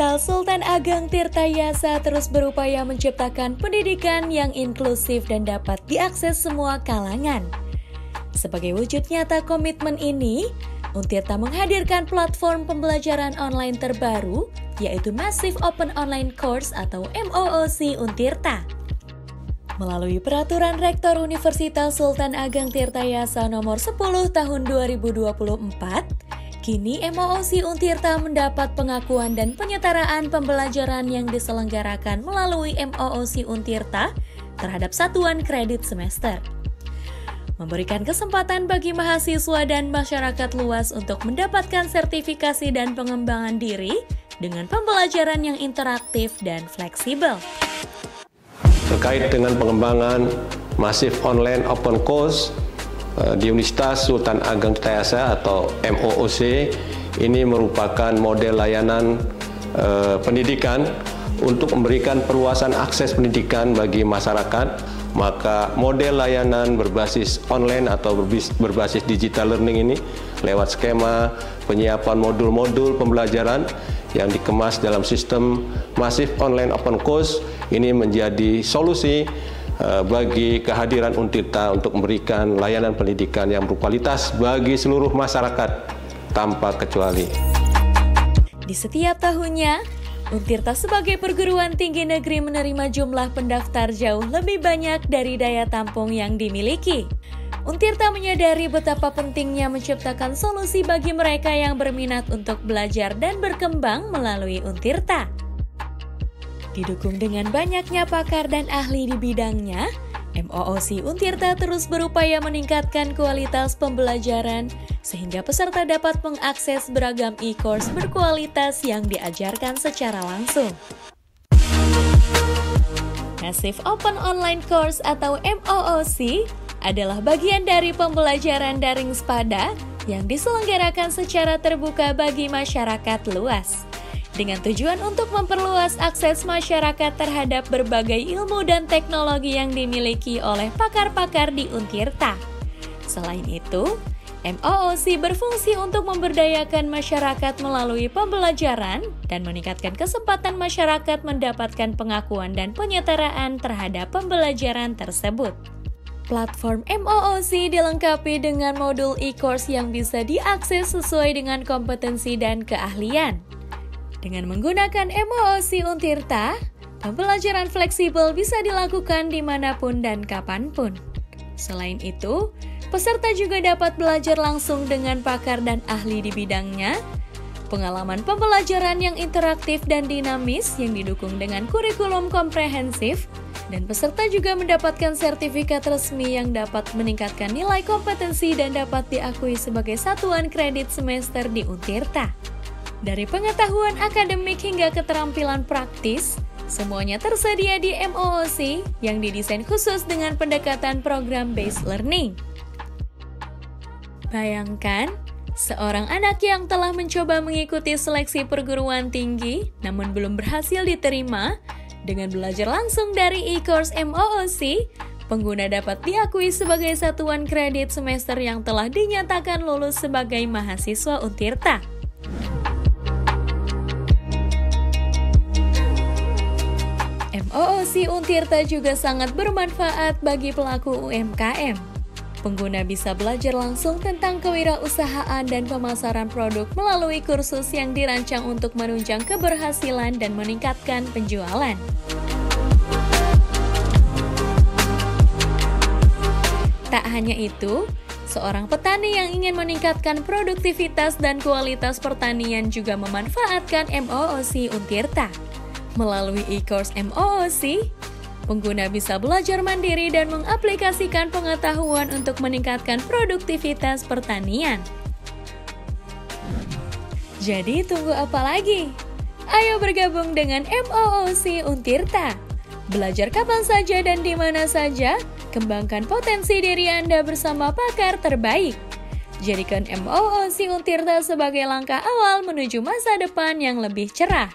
Universitas Sultan Ageng Tirta Yasa terus berupaya menciptakan pendidikan yang inklusif dan dapat diakses semua kalangan. Sebagai wujud nyata komitmen ini, Untirta menghadirkan platform pembelajaran online terbaru, yaitu Massive Open Online Course atau MOOC Untirta. Melalui Peraturan Rektor Universitas Sultan Ageng Tirta Yasa nomor 10 tahun 2024, Kini MOOC Untirta mendapat pengakuan dan penyetaraan pembelajaran yang diselenggarakan melalui MOOC Untirta terhadap satuan kredit semester. Memberikan kesempatan bagi mahasiswa dan masyarakat luas untuk mendapatkan sertifikasi dan pengembangan diri dengan pembelajaran yang interaktif dan fleksibel. Terkait dengan pengembangan masif online open course di Universitas Sultan Ageng Tayasa atau MOOC ini merupakan model layanan uh, pendidikan untuk memberikan perluasan akses pendidikan bagi masyarakat. Maka model layanan berbasis online atau berbasis digital learning ini lewat skema penyiapan modul-modul pembelajaran yang dikemas dalam sistem masif online open course ini menjadi solusi Eh, bagi kehadiran Untirta untuk memberikan layanan pendidikan yang berkualitas bagi seluruh masyarakat tanpa kecuali. Di setiap tahunnya, Untirta sebagai perguruan tinggi negeri menerima jumlah pendaftar jauh lebih banyak dari daya tampung yang dimiliki. Untirta menyadari betapa pentingnya menciptakan solusi bagi mereka yang berminat untuk belajar dan berkembang melalui Untirta. Didukung dengan banyaknya pakar dan ahli di bidangnya, MOOC Untirta terus berupaya meningkatkan kualitas pembelajaran sehingga peserta dapat mengakses beragam e-course berkualitas yang diajarkan secara langsung. Massive Open Online Course atau MOOC adalah bagian dari pembelajaran daring SPADA yang diselenggarakan secara terbuka bagi masyarakat luas dengan tujuan untuk memperluas akses masyarakat terhadap berbagai ilmu dan teknologi yang dimiliki oleh pakar-pakar di Untirta. Selain itu, MOOC berfungsi untuk memberdayakan masyarakat melalui pembelajaran dan meningkatkan kesempatan masyarakat mendapatkan pengakuan dan penyetaraan terhadap pembelajaran tersebut. Platform MOOC dilengkapi dengan modul e-course yang bisa diakses sesuai dengan kompetensi dan keahlian. Dengan menggunakan MOOC Untirta, pembelajaran fleksibel bisa dilakukan di mana pun dan kapan pun. Selain itu, peserta juga dapat belajar langsung dengan pakar dan ahli di bidangnya, pengalaman pembelajaran yang interaktif dan dinamis yang didukung dengan kurikulum komprehensif, dan peserta juga mendapatkan sertifikat resmi yang dapat meningkatkan nilai kompetensi dan dapat diakui sebagai satuan kredit semester di Untirta. Dari pengetahuan akademik hingga keterampilan praktis, semuanya tersedia di MOOC yang didesain khusus dengan pendekatan program based learning. Bayangkan, seorang anak yang telah mencoba mengikuti seleksi perguruan tinggi namun belum berhasil diterima, dengan belajar langsung dari e-course MOOC, pengguna dapat diakui sebagai satuan kredit semester yang telah dinyatakan lulus sebagai mahasiswa Untirta. MOOC Untirta juga sangat bermanfaat bagi pelaku UMKM. Pengguna bisa belajar langsung tentang kewirausahaan dan pemasaran produk melalui kursus yang dirancang untuk menunjang keberhasilan dan meningkatkan penjualan. Tak hanya itu, seorang petani yang ingin meningkatkan produktivitas dan kualitas pertanian juga memanfaatkan MOOC Untirta. Melalui e-course MOOC, pengguna bisa belajar mandiri dan mengaplikasikan pengetahuan untuk meningkatkan produktivitas pertanian. Jadi tunggu apa lagi? Ayo bergabung dengan MOOC Untirta. Belajar kapan saja dan di mana saja, kembangkan potensi diri Anda bersama pakar terbaik. Jadikan MOOC Untirta sebagai langkah awal menuju masa depan yang lebih cerah.